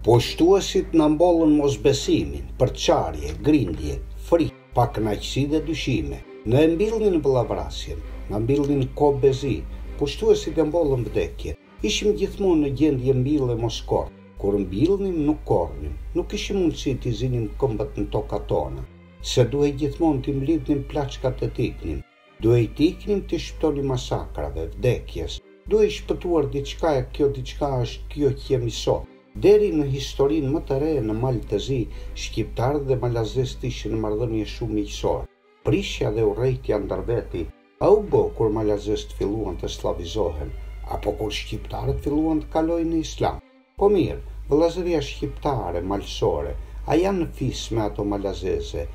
Pushtuesit na mbollën mosbesimin, përçarje, grindje, frikë, pakënaqësi dhe dyshime. Na e mbillnin vëllavrasjen, na mbillnin kobezi, pushtuesit e mbollën vdekjen. Ishim gjithmonë në gjendje mbill e mos korr. Kur mbillnim, nuk korrnim. Nuk kishim mundësi t'i zinim këmbë në tokat tona, se duhej gjithmonë t'i mblidhnim plaçkat e t'iknim. Duhej të iknim t'i shpëtonim masakrave, vdekjes, duhej shpëtuar diçka e kjo diçka është kjo që jemi sot. Deri në historinë më të re në Mal të Zi, shqiptarët dhe malazeztë ishin në marrëdhënie shumë miqësore. Prishja dhe urrejtja ndër veti, a u bo kur malazeztë filluan të sllavizohen, apo kur shqiptarët filluan të kalojnë në islam? Po mirë, vëllazëria shqiptare malësore, a janë në fis me ato malazeze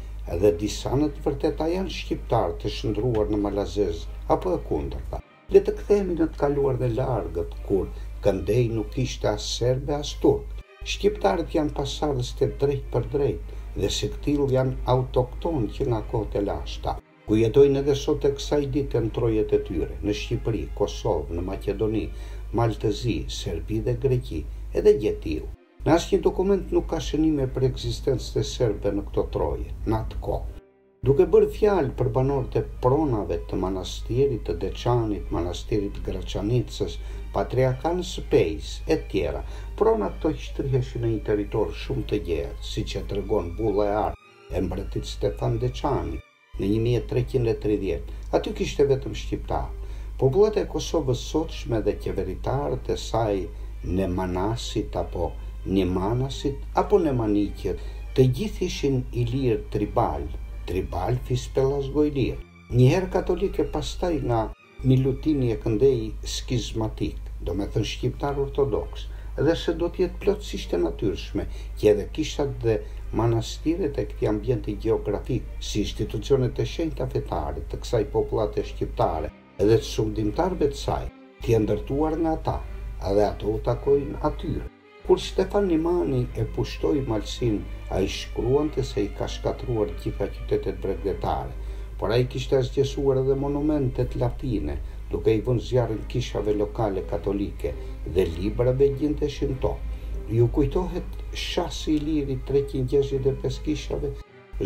dhe disa në të vërtetë a janë shqiptarë të shndërruar në malazez apo e kundërta? Le të kthehemi në të kaluarën e largët kur këndej nuk kishte as serbë e as turq. Shqiptarët janë pasardhës të drejtpërdrejtë dhe si këtillë janë autoktonë që nga kohët e lashta. ku jetojnë edhe sot e kësaj dite në trojet e tyre, në Shqipëri, Kosovë, në Maqedoni, Mal të Zi, Serbi dhe Greqi, edhe gjetiu. Në asnjë dokument nuk ka shënime për ekzistencën e serbëve në këto troje, në atë kohë. Duke bërë fjalë për banorët e pronave të Manastirit të Deçanit, Manastirit të Graçanicës, Patriarkanës së Pejës, etj. Pronat këto që shtriheshin në një territor shumë të gjerë, siç e tregon Bulla e Artë, e mbretit Stefan Deçani në një mijë e treqind e tridhjetë. Aty kishte vetëm shqiptarë. Popullata e Kosovës sotshme dhe qeveritarët e saj nemanasit apo njemanasit apo nemaniqët të gjithë ishin ilirë tribalë, tribalë fis pellazgo-ilir, njëherë katolikë e pastaj nga. Milutini e këndej skizmatik, domethënë shqiptar ortodoks, dhe se do të jetë plotësisht e natyrshme që edhe kishat dhe manastiret e këtij ambienti gjeografik, si institucione të shenjta fetare të kësaj popullate shqiptare dhe të sundimtarëve të saj, të jenë ndërtuar nga ata, dhe ato u takojnë atyre. Kur Stefan Nimani e pushtoi Malësinë, ai shkruante se i ka shkatërruar gjitha qytetet bregdetare, por ai kishte asgjësuar edhe monumentet latine, duke i vënë zjarrin kishave lokale katolike dhe librave që gjendeshin n'to. Ju kujtohet Shasi ilir i treqind e gjashtëdhjetë e pesë kishave?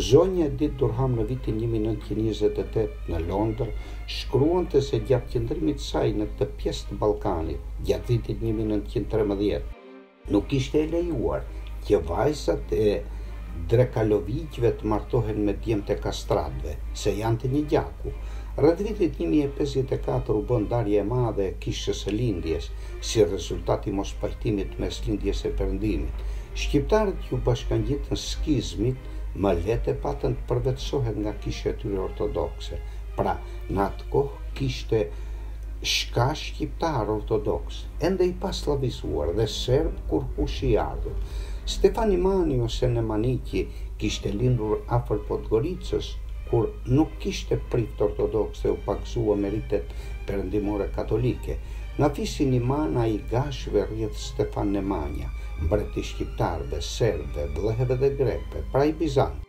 Zonja Edith Durham në vitin një mijë e nëntëqind e njëzet e tetë në Londër shkruante se gjatë qëndrimit të saj në këtë pjesë të Ballkanit gjatë vitit një mijë e nëntëqind e trembëdhjetë, nuk ishte e lejuar që vajzat e Drekaloviqëve të martohen me djemtë e Kastratëve, se janë të një gjaku. Rreth vitit një mijë e pesëdhjetë e katër u bë ndarja e madhe e Kishës së Lindjes, Si rezultat i mospajtimit mes Lindjes e Perëndimit, shqiptarët që iu bashkangjitën skizmit, më lehtë e patën të përvetësohen nga Kisha e tyre ortodokse. Pra, në atë kohë kishte shka shqiptarë ortodoksë, ende i pasllavizuar, dhe serbë kurrkush i ardhur. Stefan Nimani ose Nemaniqi kishte lindur afër Podgoricës, kur nuk kishte prift ortodoks dhe u pagëzua me ritet perëndimore katolike. Nga fisi Nimanaj i Gashëve rrjedh Stefan Nemanja, mbret i shqiptarëve, serbëve, vllehëve dhe grekëve, pra i Bizantit.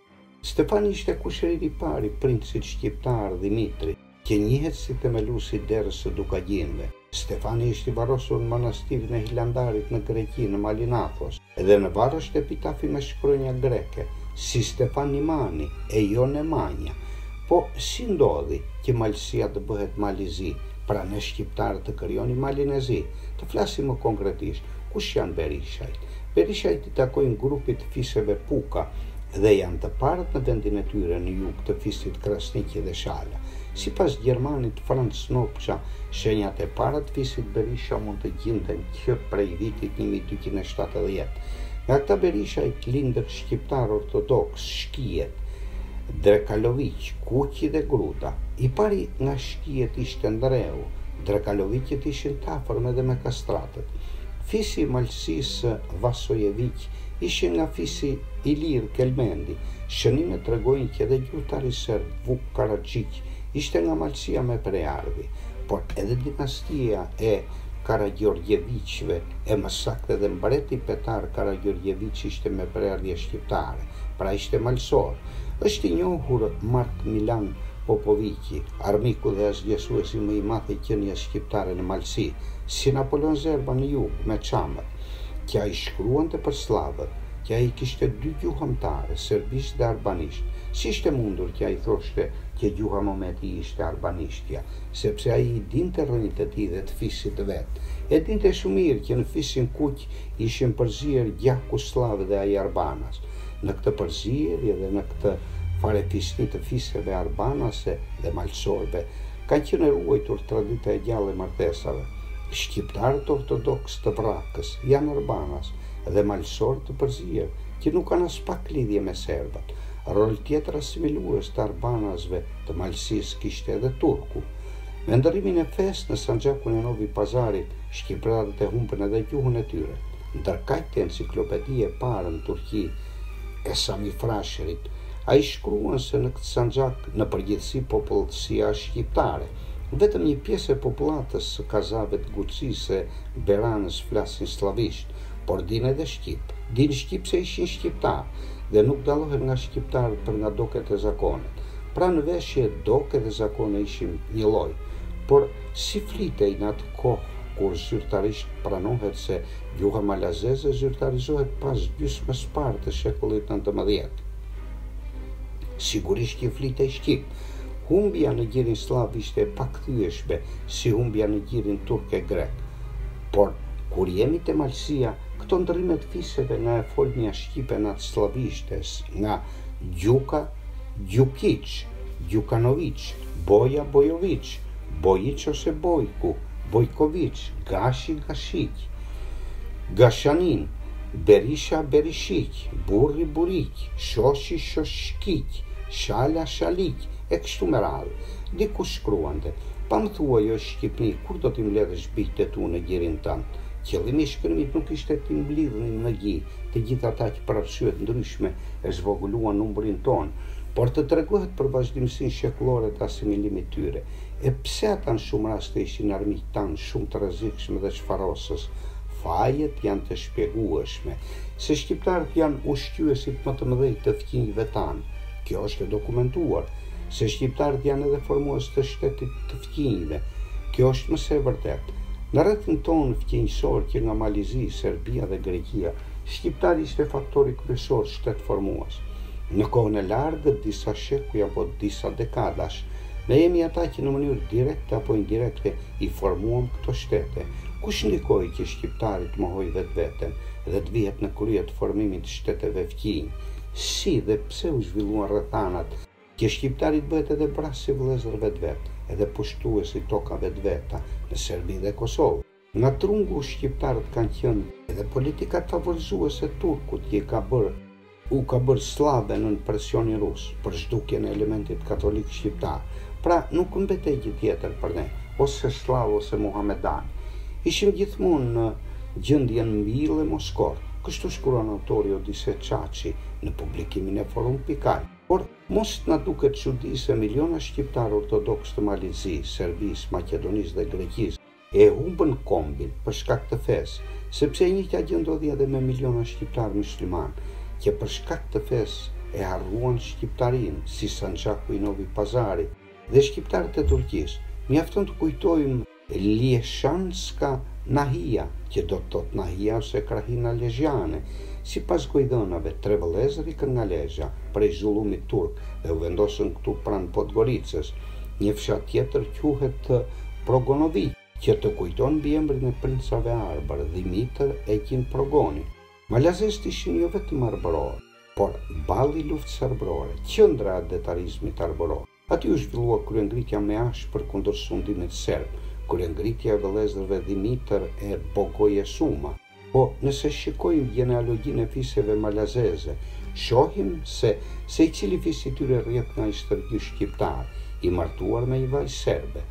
Stefani ishte kushëriri i parë i princit shqiptar Dhimitri, që njihet si themelusi i derës së Dukagjinëve. Stefani është i varrosur në manastirin e Hilandarit në Greqi, në Malin Athos. Edhe në varr është epitafi me shkronja greke, si Stefan Nimani, e jo Nemanja. Po, si ndodhi, që Malësia të bëhet Mal i Zi, pra shqiptarët të krijojnë Malin e Zi? Të flasim më konkretisht, kush janë Berishajt? Berishajt i takojnë grupit të fiseve Puka, dhe janë të parët në vendin e tyre në jug të fisit Krasniqi dhe Shala. Sipas gjermanit Franz Nopcsa, shenjat e para të fisit Berisha mund të gjindhen Që prej vitit një mijë e dyqind e shtatëdhjetë. Nga këta Berishajt lindën shqiptarë ortodoksë, shkijet, Drekaloviq, Kuqi dhe Gruda. I pari nga shkijet ishte Ndreu, Drekaloviqët ishin të afërm edhe me Kastratët. Fisi i Malësisë Vasojeviq ishin nga fisi ilir Kelmendi. Shënimet tregojnë që edhe gjuhëtari serb Vuk Karaxhiq ishte nga Malësia me prejardhje. Por edhe dinastia e. Karagjorgjeviçëve e më saktë edhe mbreti Petar Karagjorgjeviç ishte me prejardhje shqiptare, pra ishte malësor. Është i njohur Mark Milan Popoviqi, armiku dhe asgjesuesi më i madh i qenies shqiptare në malësi, si Napoleon Zerba në jug, me çamët. Që ai shkruante për sllavët, që ai kishte dy gjuhë amtare, serbisht dhe arbanisht. Si ishte mundur që ai thoshte që gjuha mëmë e tij ishte arbanishtja? sepse ai i dinte rrënjët e tij dhe të fisit të vet. E dinte shumë mirë që në fisin Kuç ishin përzier gjaku sllav dhe ai arbanas. Në këtë përzierje dhe në këtë farefisni të fiseve arbanase dhe malësore, ka qenë e ruajtur tradita e gjallë e martesave. Shqiptarët ortodoksë të Vrakës janë arbanas dhe malësorë të përzier, që nuk kanë aspak lidhje me serbët. Rol tjetër asimilues të arbanasve të Malësisë kishte edhe turku. Me ndërrimin e fesë në Sanxhakun e Novi Pazarit, shqiptarët e humbën edhe gjuhën e tyre. Ndërkaq te enciklopedia e parë në Turqi e Sami Frashërit, ai shkruan se në këtë sanxhak në përgjithësi popullsia është shqiptare. Vetëm një pjesë e popullatës së kazave të Gucisë e Beranës flasin sllavisht. por dinë edhe shqip. Dinë shqip se ishin shqiptarë dhe nuk dallohen nga shqiptarët për nga doket e zakonet. Pra në veshje, doke dhe zakone ishin njëlloj. Por si flitej në atë kohë kur zyrtarisht pranohet se gjuha malazeze zyrtarizohet pas gjysmës së parë të shekullit nëntëmbëdhjetë? Sigurisht që flitej shqip. Humbja në gjirin sllav ishte e pakthyeshme si humbja në gjirin turk e grek. Por, kur jemi te malësia, këto ndërrime të fiseve nga e folmja shqipe në atë sllavishtes, nga Gjuka, Gjukiç, Gjukanoviç, Boja, Bojoviç, Bojiç ose Bojku, Bojkoviç, Gashi, Gashiq, Gashanin, Berisha, Berishiq, Burri, Buriq, Shoshi, Shoshkiq, Shala, Shaliq, e kështu me radhë. Dikush shkruante, Pa më thuaj o Shqipni kur do t'i mbledhësh bijtë e tu në gjirin tënd? Qëllimi i shkrimit nuk ishte t'i mblidhnim në gji të gjithë ata që për arsye të ndryshme e zvogëluan numrin tonë, por të tregohet për vazhdimësinë shekullore të asimilimit të tyre. E pse ata në shumë raste ishin armiq tanë shumë të rrezikshëm dhe shfarosës? Fajet janë të shpjegueshme. Se shqiptarët janë ushqyesit më të mëdhenj të fqinjëve tanë. Kjo është e dokumentuar. Se shqiptarët janë edhe formues të shtetit të fqinjve. Kjo është më se e vërtetë. Në rrethin tonë fqinjësor që nga Mali Zi, Serbia dhe Greqia, shqiptari ishte faktori kryesor shtetformues. Në kohën e largët, disa shekuj apo disa dekadash, ne jemi ata që në mënyrë direkte apo indirekte i formuam këto shtete. Kush ndikoi që shqiptari të mohojë vetveten dhe të vihet në krye të formimit të shteteve fqinje? Si dhe pse u zhvilluan rrethanat? Që shqiptari të bëhet edhe vrasës i vëllezërve të vet, edhe pushtues i tokave të veta në Serbi dhe Kosovë. Nga trungu shqiptarët kanë qenë. Edhe politika favorizuese e turkut që i ka bërë. U ka bërë sllave nën presionin rus, për zhdukjen e elementit katolik shqiptar. Pra, nuk mbetej gjë tjetër për ne, ose sllav ose muhamedan. Ishim gjithmonë në gjendjen mbill e mos korr. Kështu shkruan autori Odise Çaçi në publikimin e Forum Pikal. Por, mos na duket çudi se miliona shqiptarë ortodoksë të Malit Zi, Serbisë, Maqedonisë dhe Greqisë e humbën kombin për shkak të fesë, sepse e njëjta gjë ndodhi edhe me miliona shqiptarë myslimanë, që për shkak të fesë e harruan shqiptarinë, si Sanxhaku i Novi Pazarit dhe shqiptarët e Turqisë. Mjafton të kujtojmë. Ljeshanska Nahia, që do të thotë Nahia ose Krahina Lezhjane, sipas gojëdhënave tre vëllezër ikën nga Lezhja prej zullumit turk dhe u vendosën këtu pranë Podgoricës. Një fshat tjetër quhet Progonoviq, që të kujton mbiemrin e princave arbër, Dhimitër e Gjin Progoni. Malazezët ishin jo vetëm arbërorë, por balli i luftës arbërore, qëndra e atdhetarizmit arbëror. Aty u zhvillua kryengritja më e ashpër kundër sundimit serb, kryengritja e vëllezërve Dhimitër e Bogoje Suma. Po, nëse shikojmë gjenealogjinë e fiseve malazeze, shohim se secili fis i tyre rrjedh nga një stërgjysh shqiptar, i martuar me një vajzë serbe.